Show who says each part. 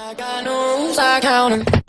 Speaker 1: I got no rules, I count them.